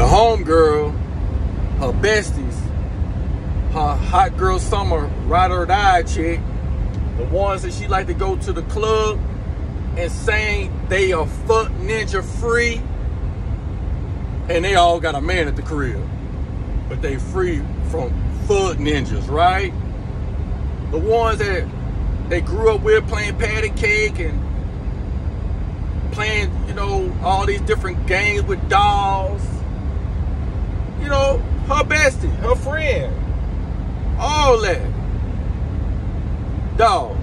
the homegirl, her besties, her hot girl summer ride or die chick, the ones that she like to go to the club and saying they are fuck ninja free, and they all got a man at the crib, but they free from fuck ninjas, right? The ones that they grew up with playing patty cake and playing, you know, all these different games with dolls. You know, her bestie, her friend, all that. Dog.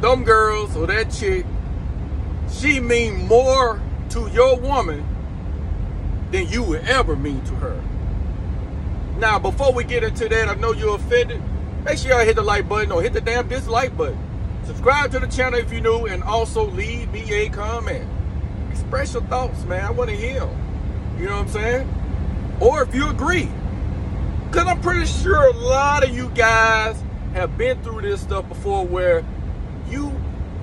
Them girls or that chick, she mean more to your woman than you would ever mean to her. Now, before we get into that, I know you're offended. Make sure y'all hit the like button or hit the damn dislike button. Subscribe to the channel if you're new and also leave me a comment. Express your thoughts, man. I want to hear them. You know what I'm saying? Or if you agree. Because I'm pretty sure a lot of you guys have been through this stuff before where you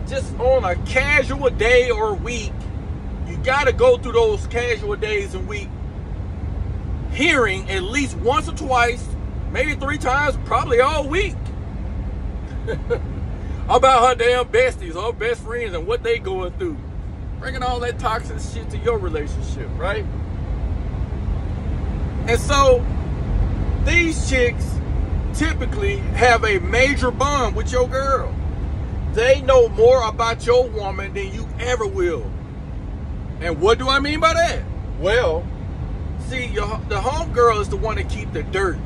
just on a casual day or week, you got to go through those casual days and week hearing at least once or twice, maybe three times, probably all week. about her damn besties, her best friends, and what they going through. Bringing all that toxic shit to your relationship, right? And so, these chicks typically have a major bond with your girl. They know more about your woman than you ever will. And what do I mean by that? Well, see, your, the homegirl is the one that keep the dirt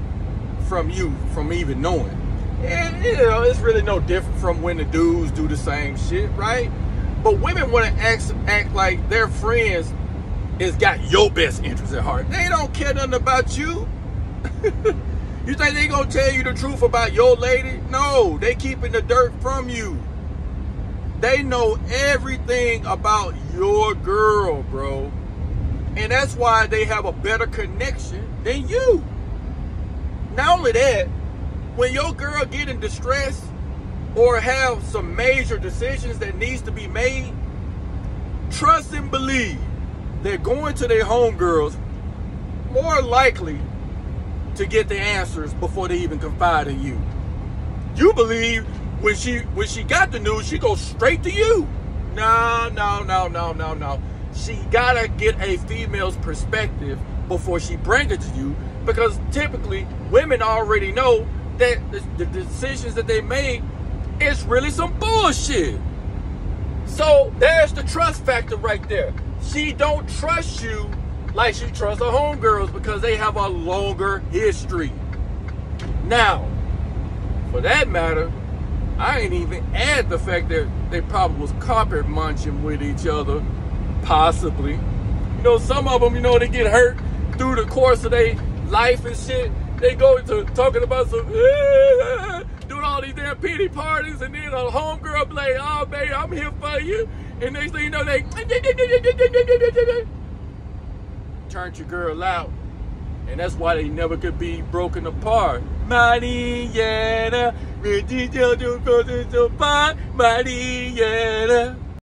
from you from even knowing. And you know, it's really no different from when the dudes do the same shit, right? But women want to act act like their friends has got your best interest at heart. They don't care nothing about you. you think they gonna tell you the truth about your lady? No, they keeping the dirt from you. They know everything about your girl, bro. And that's why they have a better connection than you. Not only that, when your girl get in distress or have some major decisions that needs to be made, trust and believe they're going to their homegirls more likely to get the answers before they even confide in you. You believe when she when she got the news, she goes straight to you. No, no, no, no, no, no. She gotta get a female's perspective before she bring it to you because typically women already know that the, the decisions that they make is really some bullshit. So there's the trust factor right there. She don't trust you like she trusts her homegirls because they have a longer history. Now, for that matter, I ain't even add the fact that they probably was carpet munching with each other, possibly. You know, some of them, you know, they get hurt through the course of their life and shit they go to talking about some doing all these damn pity parties, and then a homegirl be like, "Oh, baby, I'm here for you," and next thing you know, they turned your girl out, and that's why they never could be broken apart. Mariana, Mariana.